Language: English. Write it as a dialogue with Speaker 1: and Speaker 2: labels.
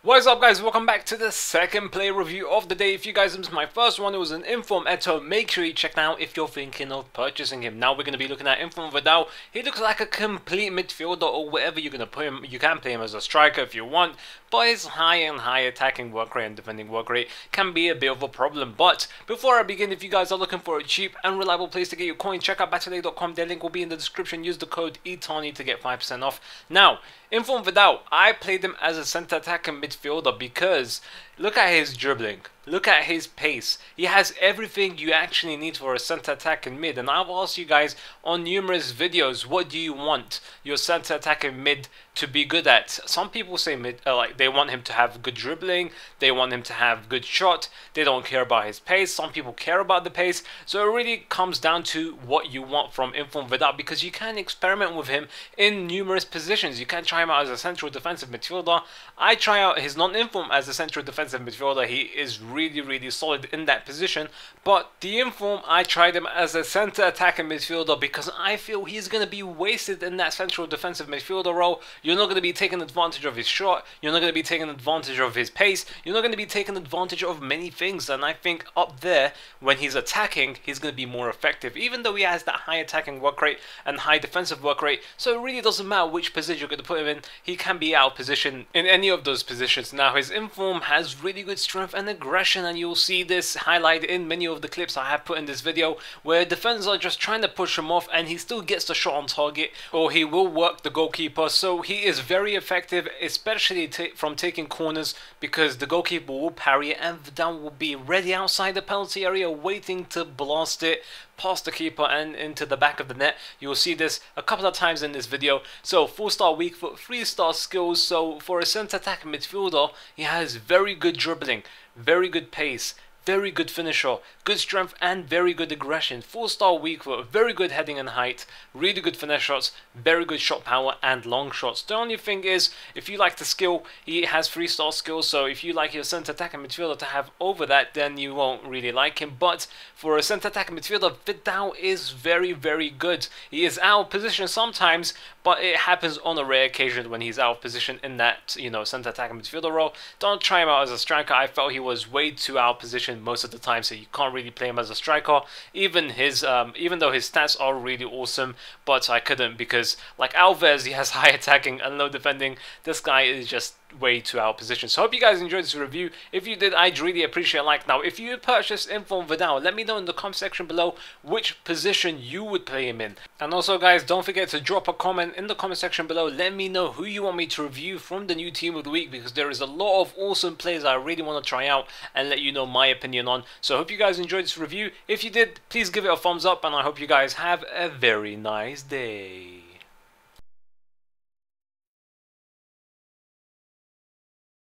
Speaker 1: What is up guys, welcome back to the second play review of the day. If you guys missed my first one, it was an Inform Eto'o. Make sure you check out if you're thinking of purchasing him. Now we're going to be looking at Inform Vidal. He looks like a complete midfielder or whatever you're going to put him. You can play him as a striker if you want, but his high and high attacking work rate and defending work rate can be a bit of a problem. But before I begin, if you guys are looking for a cheap and reliable place to get your coin, check out Battilay.com. Their link will be in the description. Use the code ITANI to get 5% off. Now, Inform Vidal, I played him as a centre attacker midfielder because look at his dribbling. Look at his pace. He has everything you actually need for a center attack in mid. And I've asked you guys on numerous videos, what do you want your center attack in mid to be good at? Some people say mid, uh, like they want him to have good dribbling, they want him to have good shot. They don't care about his pace. Some people care about the pace. So it really comes down to what you want from Inform Vidal because you can experiment with him in numerous positions. You can try him out as a central defensive midfielder. I try out his non-inform as a central defensive midfielder. He is really really, solid in that position. But the Inform, I tried him as a center attacking midfielder because I feel he's going to be wasted in that central defensive midfielder role. You're not going to be taking advantage of his shot. You're not going to be taking advantage of his pace. You're not going to be taking advantage of many things. And I think up there, when he's attacking, he's going to be more effective. Even though he has that high attacking work rate and high defensive work rate. So it really doesn't matter which position you're going to put him in. He can be out of position in any of those positions. Now, his Inform has really good strength and aggression and you'll see this highlighted in many of the clips I have put in this video where defenders are just trying to push him off and he still gets the shot on target or he will work the goalkeeper. So he is very effective especially from taking corners because the goalkeeper will parry it and Vidal will be ready outside the penalty area waiting to blast it past the keeper and into the back of the net. You will see this a couple of times in this video. So 4 star weak foot, 3 star skills. So for a centre attack midfielder, he has very good dribbling, very good pace, very good finisher, good strength and very good aggression. 4 star weak foot, very good heading and height, really good finesse shots, very good shot power and long shots. The only thing is, if you like the skill, he has 3 star skills, so if you like your centre attacker midfielder to have over that, then you won't really like him. But for a centre attack attacker midfielder, Vidal is very, very good. He is out of position sometimes, but it happens on a rare occasion when he's out of position in that, you know, centre attacker midfielder role. Don't try him out as a striker. I felt he was way too out of position most of the time, so you can't really play him as a striker. Even his, um, even though his stats are really awesome, but I couldn't because like Alves, he has high attacking and low defending. This guy is just way to our position. So I hope you guys enjoyed this review. If you did, I'd really appreciate a like. Now, if you purchased Inform Vidal, let me know in the comment section below which position you would play him in. And also, guys, don't forget to drop a comment in the comment section below. Let me know who you want me to review from the new team of the week because there is a lot of awesome players I really want to try out and let you know my opinion on. So I hope you guys enjoyed this review. If you did, please give it a thumbs up and I hope you guys have a very nice day.